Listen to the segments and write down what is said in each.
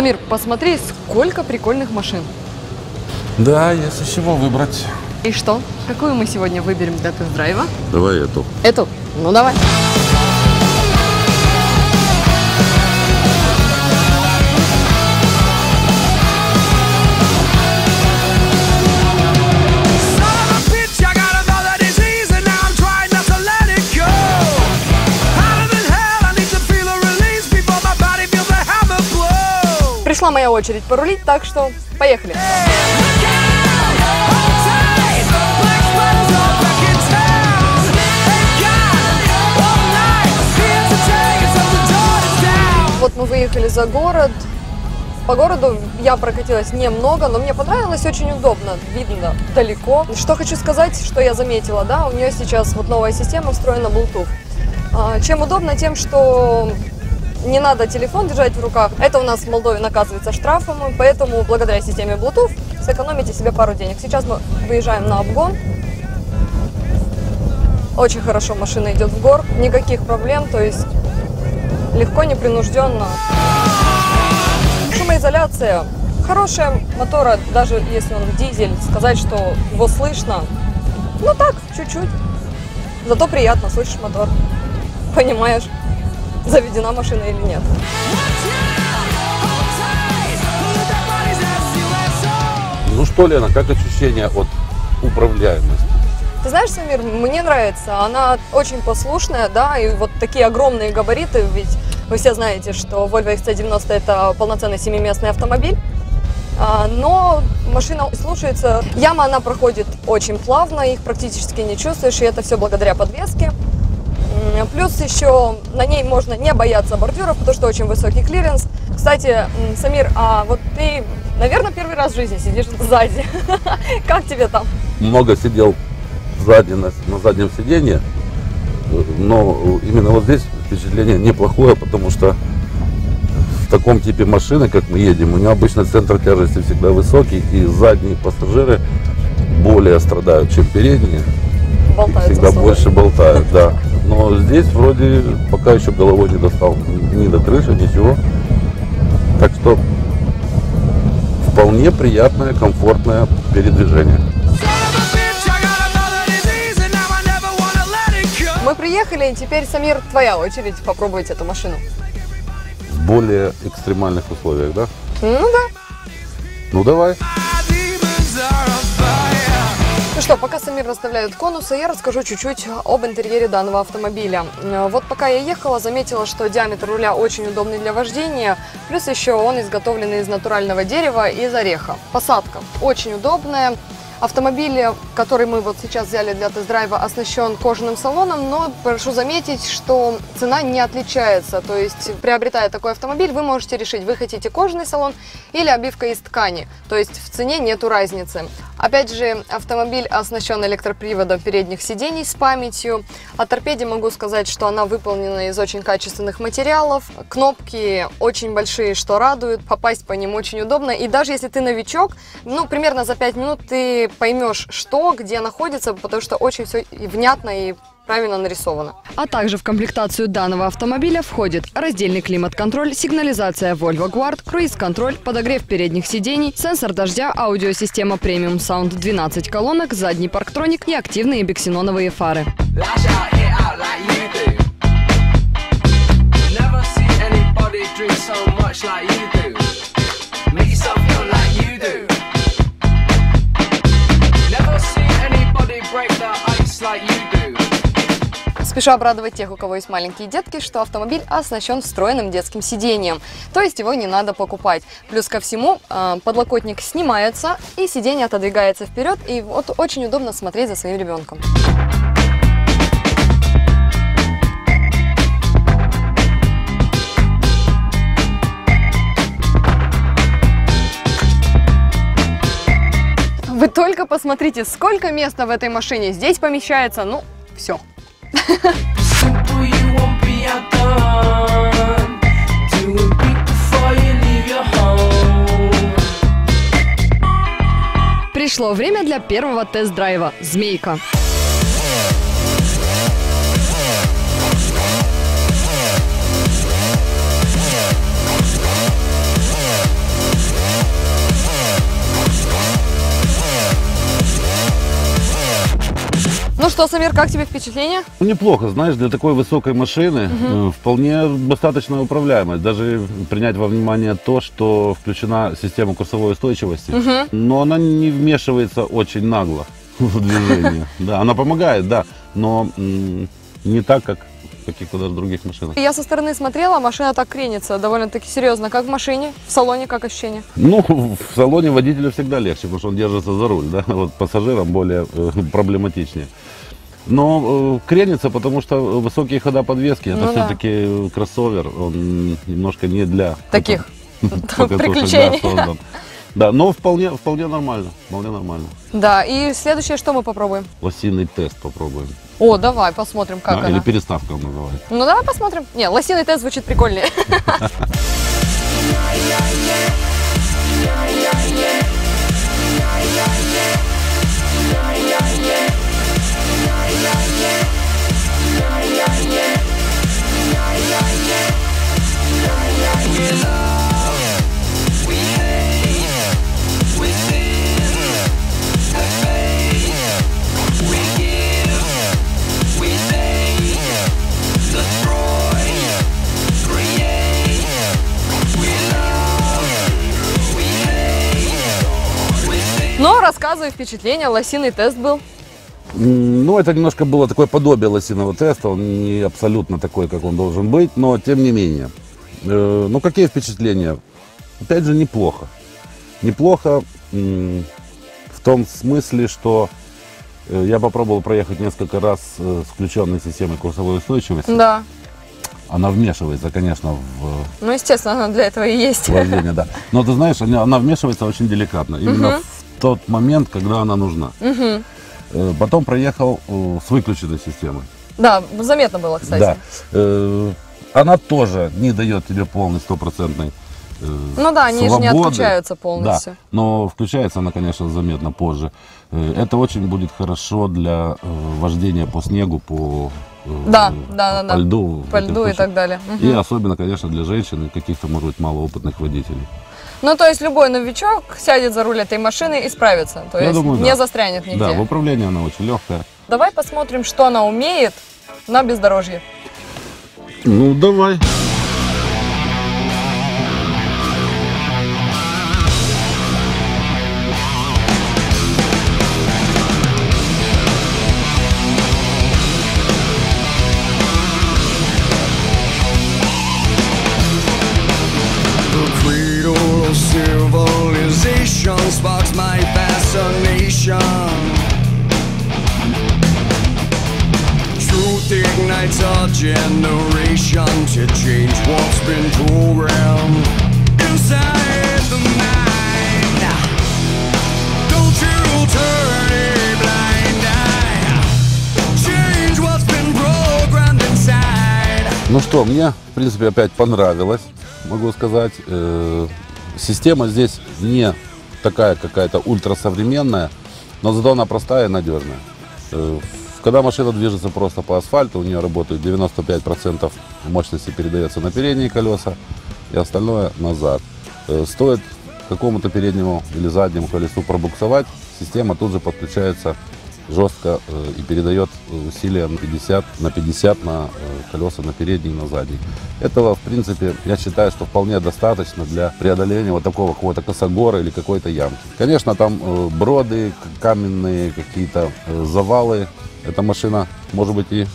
Самир, посмотри, сколько прикольных машин. Да, есть из чего выбрать. И что? Какую мы сегодня выберем для тест-драйва? Давай эту. Эту? Ну давай. Son Пришла моя очередь порулить, так что поехали. Вот мы выехали за город. По городу я прокатилась немного, но мне понравилось, очень удобно, видно далеко. Что хочу сказать, что я заметила, да, у нее сейчас вот новая система встроена Bluetooth. А, Чем удобно? Тем, что не надо телефон держать в руках. Это у нас в Молдове наказывается штрафом, поэтому благодаря системе Bluetooth сэкономите себе пару денег. Сейчас мы выезжаем на обгон. Очень хорошо машина идет в гор, никаких проблем, то есть легко, непринужденно. Шумоизоляция хорошая мотора, даже если он дизель, сказать, что его слышно, ну так, чуть-чуть. Зато приятно, слышишь мотор. Понимаешь, заведена машина или нет. Ну что, Лена, как ощущение от управляемости? Ты знаешь, Самир, мне нравится. Она очень послушная, да, и вот такие огромные габариты, ведь вы все знаете, что Volvo XC90 это полноценный семиместный автомобиль. А, Но машина слушается. Яма она проходит очень плавно, их практически не чувствуешь, и это все благодаря подвеске. Плюс еще на ней можно не бояться бордюров, потому что очень высокий клиренс. Кстати, Самир, а вот ты, наверное, первый раз в жизни сидишь сзади. Как тебе там? Много сидел сзади на, на заднем сиденье, но именно вот здесь впечатление неплохое, потому что в таком типе машины, как мы едем, у нее обычно центр тяжести всегда высокий, и задние пассажиры более страдают, чем передние. Болтаются всегда больше болтают, да. Но здесь вроде пока еще головой не достал ни до крыши, ничего. Так что вполне приятное, комфортное передвижение. Мы приехали, и теперь, Самир, твоя очередь попробовать эту машину. В более экстремальных условиях, да? Ну да. Ну давай. Ну что, пока Самир расставляет конусы, я расскажу чуть-чуть об интерьере данного автомобиля. Э, Вот пока я ехала, заметила, что диаметр руля очень удобный для вождения, плюс еще он изготовлен из натурального дерева и из ореха. Посадка очень удобная. Автомобиль, который мы вот сейчас взяли для тест-драйва, оснащен кожаным салоном, но прошу заметить, что цена не отличается. То есть, приобретая такой автомобиль, вы можете решить, вы хотите кожаный салон или обивка из ткани. То есть в цене нету разницы. Опять же, автомобиль оснащен электроприводом передних сидений с памятью. О торпеде могу сказать, что она выполнена из очень качественных материалов. Кнопки очень большие, что радует. Попасть по ним очень удобно. И даже если ты новичок, ну, примерно за 5 минут ты поймешь, что, где находится, потому что очень все внятно и правильно нарисовано. А также в комплектацию данного автомобиля входит раздельный климат-контроль, сигнализация Volvo Guard, круиз-контроль, подогрев передних сидений, сенсор дождя, аудиосистема Premium Sound 12 колонок, задний парктроник и активные биксеноновые фары. Like you do. Спешу обрадовать тех, у кого есть маленькие детки, что автомобиль оснащен встроенным детским сиденьем, то есть его не надо покупать. Плюс ко всему э, подлокотник снимается и сиденье отодвигается вперед, и вот очень удобно смотреть за своим ребенком. Вы только посмотрите, сколько места в этой машине. Здесь помещается, ну, все. Пришло время для первого тест-драйва «Змейка». Ну что, Самир, как тебе впечатление? Ну, неплохо, знаешь, для такой высокой машины э, вполне достаточно управляемость. Даже принять во внимание то, что включена система курсовой устойчивости, но она не вмешивается очень нагло в движение. Да, она помогает, да, но не так, как в каких-то даже других машинах. Я со стороны смотрела, машина так кренится довольно-таки серьезно, как в машине, в салоне, как ощущение. Ну, в салоне водителю всегда легче, потому что он держится за руль, да, вот пассажирам более э, проблематичнее. Но э, кренится, потому что высокие хода подвески, это Ну да. все-таки кроссовер, он немножко не для Таких да, приключений. Да, но вполне, вполне нормально, вполне нормально. Да, и следующее, что мы попробуем? Лосиный тест попробуем. О, давай посмотрим, как Да, она. или переставка он называется. Ну давай посмотрим. Не, лосиный тест звучит прикольнее. Рассказывай впечатления, лосиный тест был. Ну, это немножко было такое подобие лосиного теста, он не абсолютно такой, как он должен быть, но тем не менее. Э, Ну, какие впечатления? Опять же, неплохо. Неплохо в том смысле, что э, я попробовал проехать несколько раз э, с включенной системой курсовой устойчивости. Да. Она вмешивается, конечно, в Ну, естественно, она для этого и есть. вождение, да. Но ты знаешь, она, она вмешивается очень деликатно. Именно в тот момент, когда она нужна. Э, Потом проехал э, с выключенной системой. Да, заметно было, кстати. Да. Э, Она тоже не дает тебе полной стопроцентной э, Ну да, они же не свободы. отключаются полностью. Да, но включается она, конечно, заметно позже. Э, Это очень будет хорошо для э, вождения по снегу, по, э, Да, да, да, по да. льду. По льду и так далее. Мгм. И особенно, конечно, для женщин и каких-то, может быть, малоопытных водителей. Ну, то есть любой новичок сядет за руль этой машины и справится. То Я есть думаю, не да. застрянет нигде. Да, в управлении она очень легкая. Давай посмотрим, что она умеет на бездорожье. Ну, давай. Generation to change what's been programmed inside the mind. Don't you turn a blind eye. Change what's been programmed inside. Ну что, мне, в принципе, опять понравилось, могу сказать. Э, Система здесь не такая какая-то ультрасовременная, но зато она простая и надежная. Э, Когда машина движется просто по асфальту, у нее работает 95% мощности передается на передние колеса и остальное назад. Э, Стоит какому-то переднему или заднему колесу пробуксовать, система тут же подключается жестко э, и передает э, усилия на 50 на 50 на э, колеса на передний и на задний. Этого, в принципе, я считаю, что вполне достаточно для преодоления вот такого какого-то косогора или какой-то ямки. Конечно, там броды, каменные какие-то завалы. Эта машина, может быть, и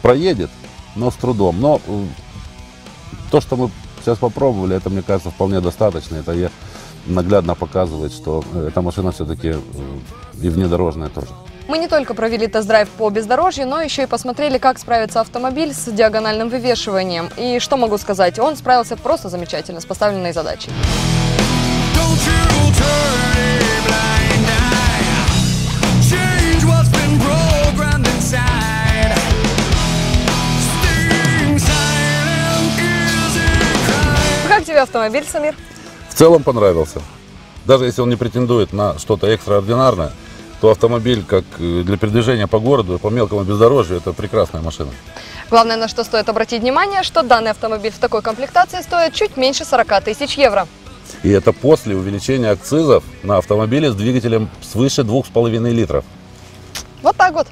проедет, но с трудом. Но то, что мы сейчас попробовали, это, мне кажется, вполне достаточно. Это я наглядно показывает, что э, эта машина все-таки и внедорожная тоже. Мы не только провели тест-драйв по бездорожью, но еще и посмотрели, как справится автомобиль с диагональным вывешиванием. И что могу сказать, он справился просто замечательно с поставленной задачей. Как тебе автомобиль, Самир? В целом понравился. Даже если он не претендует на что-то экстраординарное, то автомобиль как э, для передвижения по городу, по мелкому бездорожью, это прекрасная машина. Главное, на что стоит обратить внимание, что данный автомобиль в такой комплектации стоит чуть меньше 40 тысяч евро. И это после увеличения акцизов на автомобили с двигателем свыше 2,5 литров. Вот так вот.